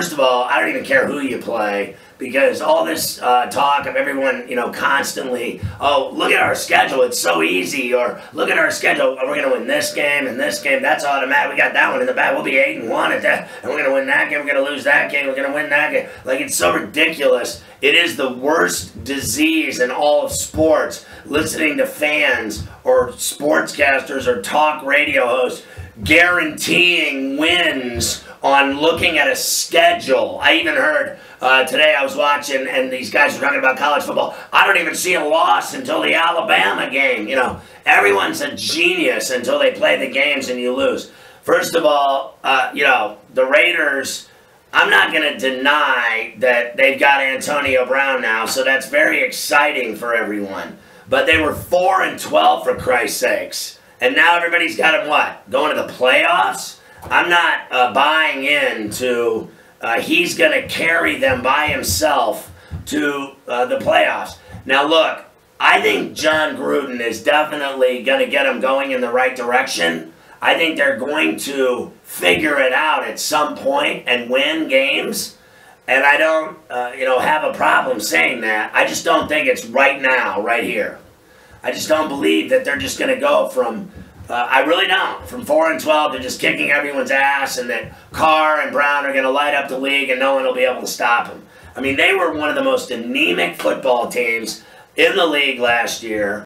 First of all, I don't even care who you play because all this uh, talk of everyone, you know, constantly, oh, look at our schedule, it's so easy, or look at our schedule, we're going to win this game and this game, that's automatic, we got that one in the bag, we'll be 8 and 1 at that, and we're going to win that game, we're going to lose that game, we're going to win that game. Like, it's so ridiculous. It is the worst disease in all of sports, listening to fans or sportscasters or talk radio hosts guaranteeing wins on looking at a schedule. I even heard uh, today I was watching, and these guys were talking about college football. I don't even see a loss until the Alabama game. You know, everyone's a genius until they play the games and you lose. First of all, uh, you know, the Raiders. I'm not going to deny that they've got Antonio Brown now, so that's very exciting for everyone. But they were 4 and 12 for Christ's sakes. And now everybody's got him what? Going to the playoffs? I'm not uh, buying into uh, he's going to carry them by himself to uh, the playoffs. Now, look, I think Jon Gruden is definitely going to get them going in the right direction. I think they're going to figure it out at some point and win games. And I don't, uh, you know, have a problem saying that. I just don't think it's right now, right here. I just don't believe that they're just going to go from uh, I really don't. From 4 and 12 to just kicking everyone's ass, and that Carr and Brown are going to light up the league and no one will be able to stop them. I mean, they were one of the most anemic football teams in the league last year.